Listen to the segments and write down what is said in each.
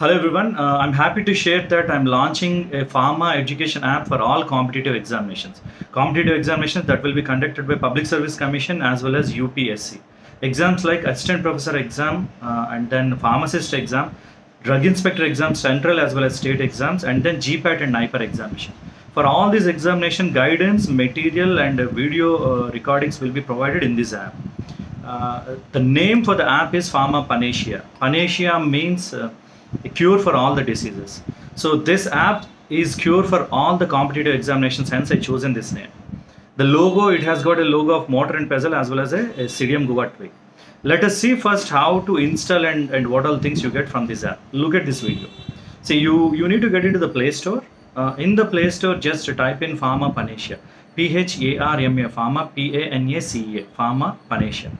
Hello everyone, uh, I'm happy to share that I'm launching a pharma education app for all competitive examinations. Competitive examinations that will be conducted by Public Service Commission as well as UPSC. Exams like Assistant Professor exam uh, and then Pharmacist exam, Drug Inspector exam, Central as well as State exams and then GPAT and NIPER examination. For all these examination guidance, material and uh, video recordings will be provided in this app. Uh, the name for the app is Pharma Panacea. Panacea means uh, a cure for all the diseases. So this app is cure for all the competitive examinations, hence I chosen this name. The logo, it has got a logo of mortar and pestle as well as a, a Psidium guava twig. Let us see first how to install and, and what all things you get from this app. Look at this video. See, you, you need to get into the Play Store. Uh, in the Play Store, just type in Pharma Panacea. P-H-A-R-M-A, Pharma, Pharma Panacea.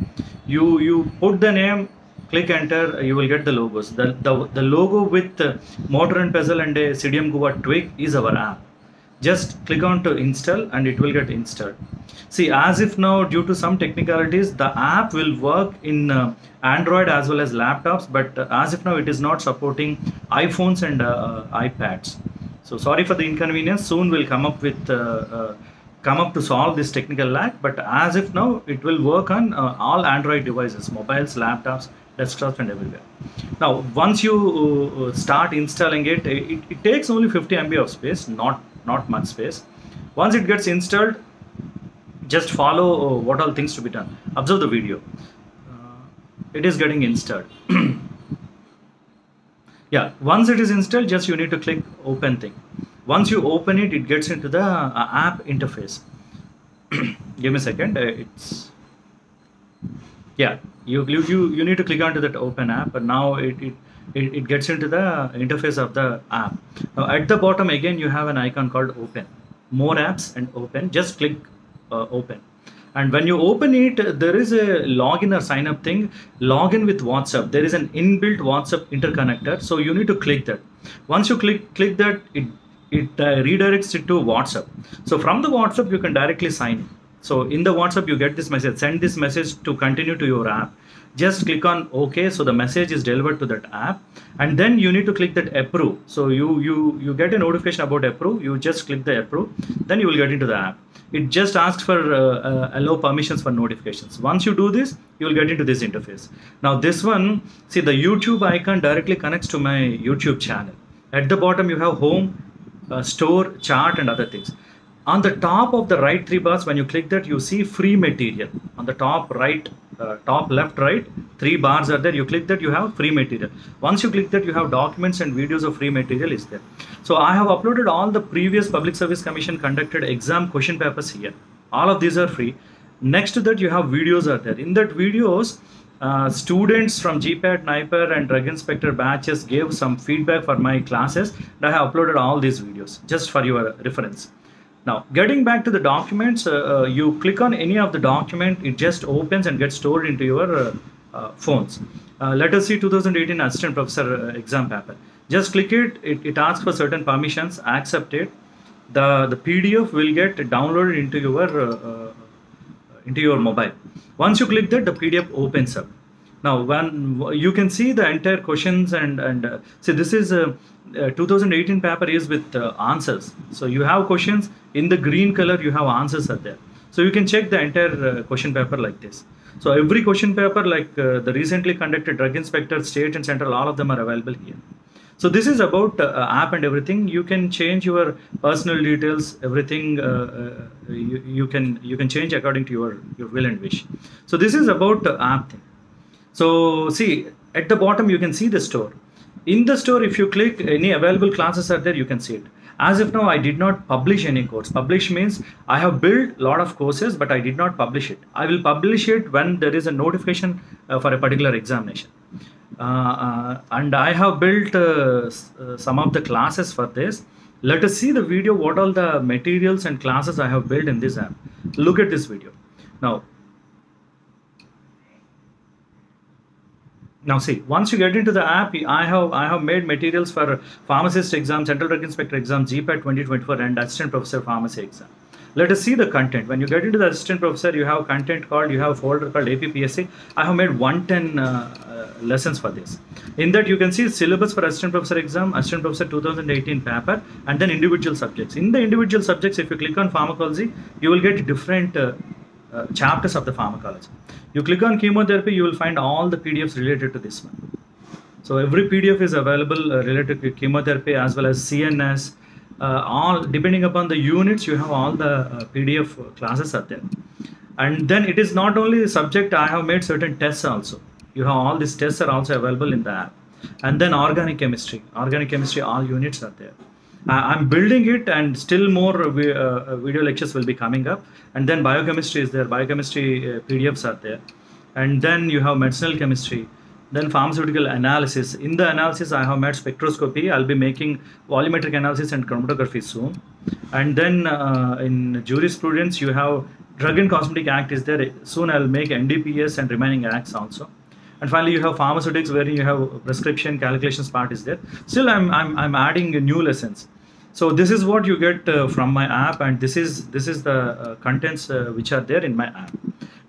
You, you put the name, click enter, you will get the logos. The, the, the logo with uh, mortar and pestle and a Psidium guava twig is our app. Just click on to install and it will get installed. See, as if now due to some technicalities, the app will work in uh, Android as well as laptops, but uh, as if now it is not supporting iPhones and uh, iPads. So sorry for the inconvenience. Soon we'll come up with uh, uh, come up to solve this technical lag. But as if now it will work on uh, all Android devices, mobiles, laptops, desktops, and everywhere. Now once you uh, start installing it, it, it takes only 50 MB of space, not not much space. Once it gets installed, just follow uh, what all things to be done. Observe the video. Uh, it is getting installed. yeah once it is installed just you need to click open thing once you open it it gets into the uh, app interface. Give me a second. Uh, it's yeah you, you you need to click onto that open app but now it, it it, it gets into the interface of the app. Now at the bottom again you have an icon called open. More apps and open. Just click uh, open. And when you open it there is a login or sign up thing. Login with whatsapp. There is an inbuilt whatsapp interconnector so you need to click that. Once you click click that it it uh, redirects it to whatsapp. So from the whatsapp you can directly sign in. So in the whatsapp you get this message send this message to continue to your app. Just click on ok so the message is delivered to that app. And then you need to click that approve. So you you you get a notification about approve. You just click the approve. Then you will get into the app. It just asks for uh, uh, allow permissions for notifications. Once you do this you will get into this interface. Now this one see the youtube icon directly connects to my youtube channel. At the bottom you have home uh, store chart and other things. On the top of the right three bars when you click that you see free material. On the top right uh, top left right three bars are there. You click that you have free material. Once you click that you have documents and videos of free material is there. So i have uploaded all the previous public service commission conducted exam question papers here. All of these are free. Next to that you have videos are there. In that videos uh, students from GPAT, NIPER and Drug Inspector batches gave some feedback for my classes and I have uploaded all these videos just for your reference. Now, getting back to the documents, uh, uh, you click on any of the document, it just opens and gets stored into your uh, phones. Let us see 2018 Assistant Professor exam paper. Just click it, it, it asks for certain permissions, accept it. The, the PDF will get downloaded into your into your mobile. Once you click that, the PDF opens up. Now, when you can see the entire questions and and uh, see this is a, a 2018 paper is with uh, answers. So you have questions in the green color. You have answers are there. So you can check the entire uh, question paper like this. So every question paper, like uh, the recently conducted drug inspector, state and central, all of them are available here. So this is about uh, app and everything. You can change your personal details, everything. Uh, uh, you, you, can you can change according to your your will and wish. So this is about app thing. So see at the bottom you can see the store. In the store, if you click any available classes are there, you can see it. As if now I did not publish any course. Publish means I have built a lot of courses, but I did not publish it. I will publish it when there is a notification uh, for a particular examination. Uh, uh, and I have built uh, some of the classes for this. Let us see the video, what all the materials and classes I have built in this app. Look at this video. Now, now see once you get into the app i have i have made materials for pharmacist exam central drug inspector exam gpat 2024 and assistant professor pharmacy exam Let us see the content. When you get into the assistant professor, you have content called, you have a folder called APPSC. I have made 110 uh, uh, lessons for this. In that, you can see syllabus for assistant professor exam, assistant professor 2018 paper, and then individual subjects. In the individual subjects, if you click on pharmacology, you will get different uh, uh, chapters of the pharmacology. You click on chemotherapy, you will find all the PDFs related to this one. So every PDF is available uh, related to chemotherapy as well as CNS. Uh, all depending upon the units, you have all the uh, PDF classes are there. And then it is not only the subject. I have made certain tests also. You have all these tests are also available in the app. And then organic chemistry. Organic chemistry, all units are there. I'm building it, and still more uh, video lectures will be coming up. And then biochemistry is there. Biochemistry uh, PDFs are there. And then you have medicinal chemistry then pharmaceutical analysis. In the analysis, I have made spectroscopy. I'll be making volumetric analysis and chromatography soon. And then uh, in jurisprudence, you have Drug and Cosmetic Act is there. Soon I'll make NDPS and remaining acts also. And finally, you have pharmaceutics where you have prescription calculations part is there. Still, I'm, I'm, I'm adding new lessons. So this is what you get uh, from my app, and this is this is the uh, contents uh, which are there in my app.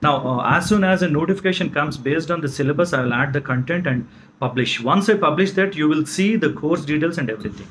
Now, uh, as soon as a notification comes based on the syllabus, I will add the content and publish. Once I publish that, you will see the course details and everything.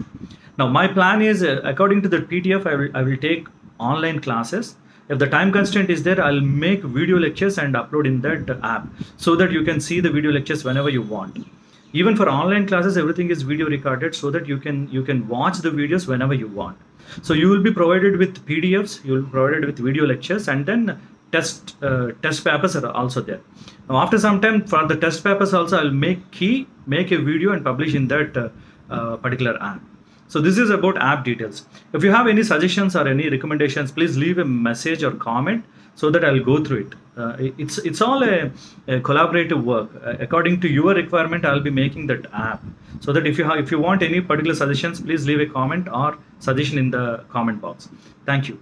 Now, my plan is uh, according to the PDF, I will, I will take online classes. If the time constraint is there, I'll make video lectures and upload in that app so that you can see the video lectures whenever you want. Even for online classes, everything is video recorded so that you can you can watch the videos whenever you want. So you will be provided with PDFs, you will be provided with video lectures, and then test uh, test papers are also there. Now after some time for the test papers also i'll make key make a video and publish in that uh, uh, particular app. So this is about app details. If you have any suggestions or any recommendations please leave a message or comment so that i'll go through it. Uh, it's it's all a, a collaborative work. Uh, according to your requirement i'll be making that app. So that if you have if you want any particular suggestions please leave a comment or suggestion in the comment box. Thank you